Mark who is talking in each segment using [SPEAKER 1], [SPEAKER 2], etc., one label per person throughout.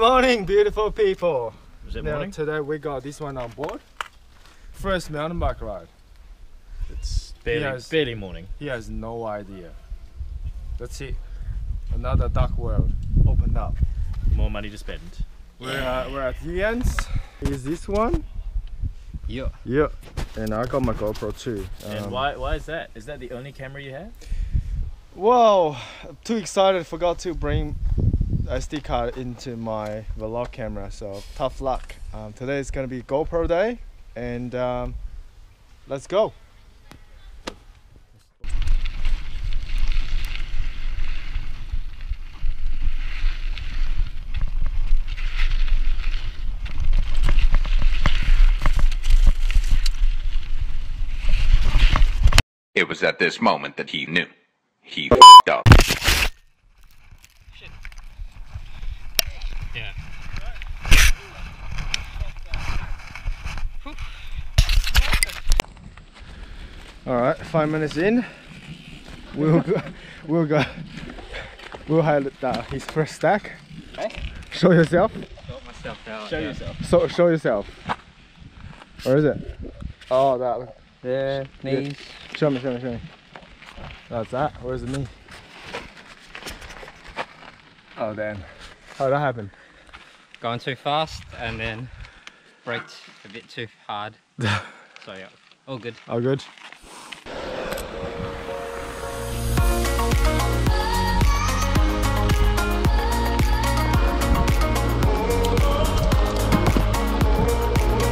[SPEAKER 1] Good morning, beautiful people.
[SPEAKER 2] Is it
[SPEAKER 1] Now,
[SPEAKER 2] morning?
[SPEAKER 1] today we got this one on board. First mountain bike ride. It's
[SPEAKER 2] Barely,
[SPEAKER 1] has,
[SPEAKER 2] barely morning.
[SPEAKER 1] he has no idea. That's it. Another dark world opened up.
[SPEAKER 2] More money to spend.
[SPEAKER 1] We're, uh, we're at Ian's. Is this one?
[SPEAKER 3] Yeah.
[SPEAKER 1] Yeah. And I got my GoPro too.
[SPEAKER 2] and
[SPEAKER 1] Um,
[SPEAKER 2] why, why is that? Is that the only camera you have?
[SPEAKER 1] Whoa! I'm too excited. Forgot to bring SD card into my vlog camera. So tough luck. Um, today is gonna be GoPro day, and um, let's go.
[SPEAKER 4] It was at this moment that he knew. He f***ed up.
[SPEAKER 3] Yeah.
[SPEAKER 1] All right, five minutes in, we'll go, we'll go, we'll have uh, his first stack. Show yourself.
[SPEAKER 3] show myself out.
[SPEAKER 2] Show
[SPEAKER 3] yeah.
[SPEAKER 2] yourself.
[SPEAKER 1] So show yourself. Where is it? Oh, that.
[SPEAKER 3] There, knees.
[SPEAKER 1] Show me, show me, show me. That's that. Where's the knee? Oh damn. How did that happen?
[SPEAKER 3] Going too fast and then braked a bit too hard. so yeah, all good.
[SPEAKER 1] all good.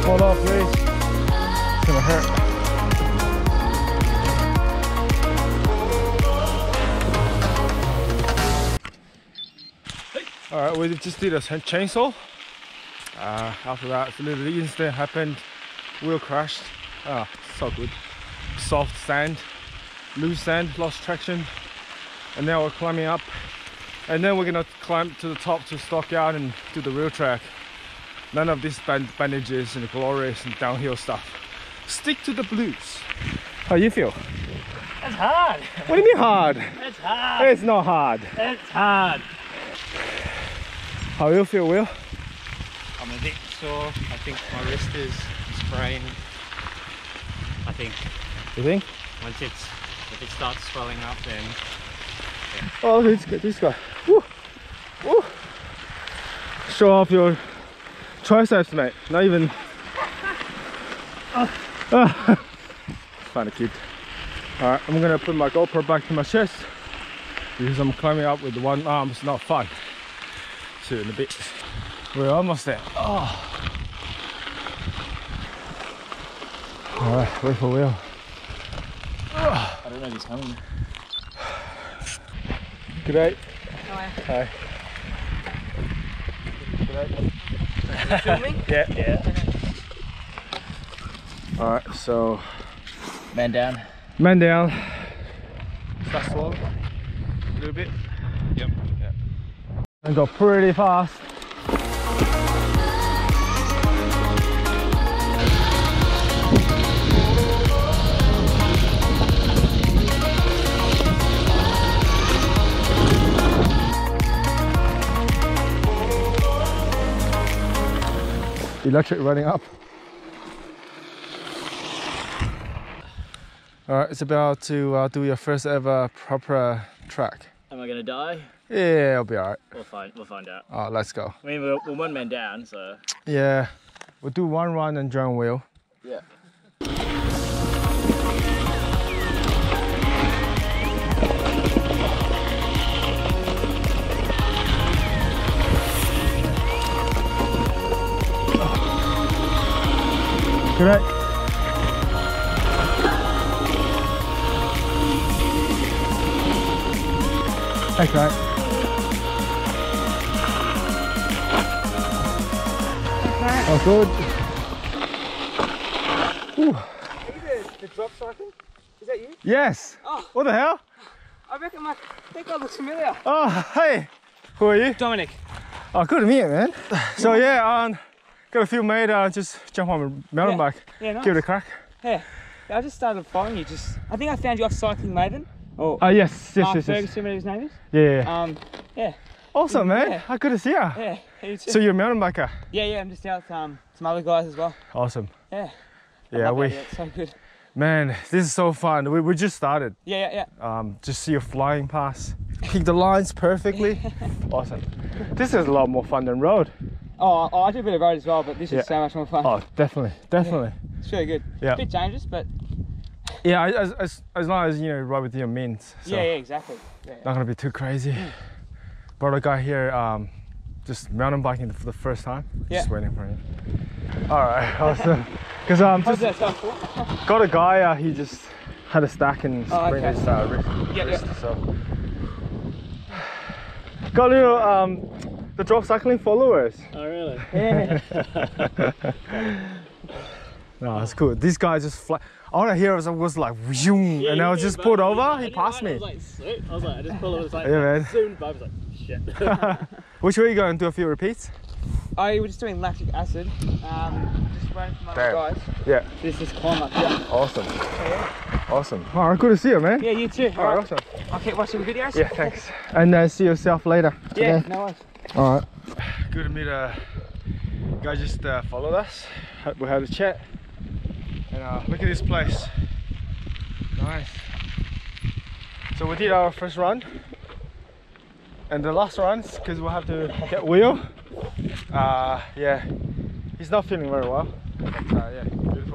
[SPEAKER 1] Hold off. It's gonna hurt. All right, we just did a chainsaw. Uh, after that, a little incident happened. Wheel crashed. Ah, so good. Soft sand, loose sand, lost traction. And now we're climbing up. And then we're gonna climb to the top to Stockyard and do the real track. None of these bandages and glorious and downhill stuff. Stick to the blues. How you feel?
[SPEAKER 2] It's hard.
[SPEAKER 1] What do you mean hard?
[SPEAKER 2] It's hard.
[SPEAKER 1] It's not hard.
[SPEAKER 2] It's hard.
[SPEAKER 1] How you feel, Will?
[SPEAKER 3] I'm a bit sore. I think my wrist is sprained. I think
[SPEAKER 1] You think?
[SPEAKER 3] once it's if it starts swelling up, then
[SPEAKER 1] Oh, look at this guy. This guy. Woo. Woo. Show off your triceps, mate. Not even. Ah. Funny kid. Alright, I'm gonna put my GoPro back to my chest because I'm climbing up with one arm. It's not fun. See you in a bit. We're almost there. Oh. Alright, wait for Will.
[SPEAKER 2] I don't know if he's coming.
[SPEAKER 1] G'day. Hi. G'day.
[SPEAKER 3] Filming.
[SPEAKER 1] Yeah, yeah. Alright, so
[SPEAKER 2] Man down.
[SPEAKER 1] man down. Start slow. A little bit.
[SPEAKER 3] Yep.
[SPEAKER 1] Yeah. And go pretty fast. Electric running up. Alright, it's about to uh, do your first ever proper track.
[SPEAKER 2] Am I gonna die?
[SPEAKER 1] Yeah, it'll be alright.
[SPEAKER 2] We'll find. We'll find out.
[SPEAKER 1] Oh, let's go.
[SPEAKER 2] I mean, we're, we're one man down, so
[SPEAKER 1] Yeah, we'll do one run and join Will.
[SPEAKER 2] yeah.
[SPEAKER 1] Correct. Okay. Oh, good. Ooh.
[SPEAKER 5] The drop cycling? Is that you?
[SPEAKER 1] Yes.
[SPEAKER 5] Oh.
[SPEAKER 1] What the hell?
[SPEAKER 5] I reckon my, think I look familiar.
[SPEAKER 1] Oh, hey. Who are you?
[SPEAKER 5] Dominic.
[SPEAKER 1] Oh, good to meet you, man. So yeah, um, got a few mate. Uh, just jump on a mountain
[SPEAKER 5] Yeah.
[SPEAKER 1] bike,
[SPEAKER 5] Yeah, nice.
[SPEAKER 1] give it a crack.
[SPEAKER 5] Yeah. Yeah, I just started following you. Just, I think I found you off Cycling Maven. Oh,
[SPEAKER 1] Oh yes, yes,
[SPEAKER 5] Mark
[SPEAKER 1] yes, yes.
[SPEAKER 5] Ferguson, whatever his name is.
[SPEAKER 1] Yeah, yeah.
[SPEAKER 5] Um, yeah.
[SPEAKER 1] Awesome, man.
[SPEAKER 5] Yeah.
[SPEAKER 1] How good to see you.
[SPEAKER 5] Yeah, you too.
[SPEAKER 1] So you're a mountain biker.
[SPEAKER 5] yeah, yeah, I'm just out with um, some other guys as well.
[SPEAKER 1] Awesome.
[SPEAKER 5] Yeah. I
[SPEAKER 1] Yeah, we,
[SPEAKER 5] it's so good.
[SPEAKER 1] man, this is so fun. We, we just started.
[SPEAKER 5] Yeah, yeah, yeah.
[SPEAKER 1] Um, just see you flying past. Pick the lines perfectly. awesome. This is a lot more fun than road.
[SPEAKER 5] Oh, oh, I do a bit of road as well, but this
[SPEAKER 1] Yeah.
[SPEAKER 5] is so much more fun.
[SPEAKER 1] Oh, definitely, definitely.
[SPEAKER 5] It's really good.
[SPEAKER 1] Yeah.
[SPEAKER 5] A bit dangerous, but
[SPEAKER 1] Yeah, as, as, as long as you know ride with your means. So
[SPEAKER 5] yeah, yeah, exactly. Yeah, yeah.
[SPEAKER 1] Not gonna be too crazy. Brought a guy here, um, just mountain biking for the first time.
[SPEAKER 5] Yeah.
[SPEAKER 1] Just waiting for him. All right, awesome. Because um, just got a guy. Uh, he just had a stack and
[SPEAKER 5] Oh,
[SPEAKER 1] sprained
[SPEAKER 5] okay.
[SPEAKER 1] his uh, wrist.
[SPEAKER 5] Yeah,
[SPEAKER 1] wrist,
[SPEAKER 5] yeah.
[SPEAKER 1] So got a little um, the drop cycling followers.
[SPEAKER 2] Oh really? Yeah.
[SPEAKER 1] No, that's cool. These guys just fly. All I hear was, was like, zoom, and I was just pulled over. He passed me.
[SPEAKER 2] I was like. I was like, I just pulled over. Like,
[SPEAKER 1] Yeah, man.
[SPEAKER 2] by. I was like, shit.
[SPEAKER 1] Which way are you going? Do a few repeats?
[SPEAKER 5] I was just doing lactic acid. Um, just waiting for my
[SPEAKER 1] Damn.
[SPEAKER 5] guys.
[SPEAKER 1] Yeah.
[SPEAKER 5] This is climb up here.
[SPEAKER 1] Awesome. Awesome. All right, good to see you, man.
[SPEAKER 5] Yeah, you too.
[SPEAKER 1] All right,
[SPEAKER 5] Alright,
[SPEAKER 1] awesome.
[SPEAKER 5] I'll keep watching videos.
[SPEAKER 1] Yeah, thanks. And uh, see yourself later.
[SPEAKER 5] Yeah,
[SPEAKER 1] today.
[SPEAKER 5] no worries.
[SPEAKER 1] All right. Good to meet a guy just uh, followed us. We had a chat. And uh, look at this place. Nice. So we did our first run. And the last runs, because we'll have to get wheel. Uh, yeah, he's not feeling very well. Uh, yeah, beautiful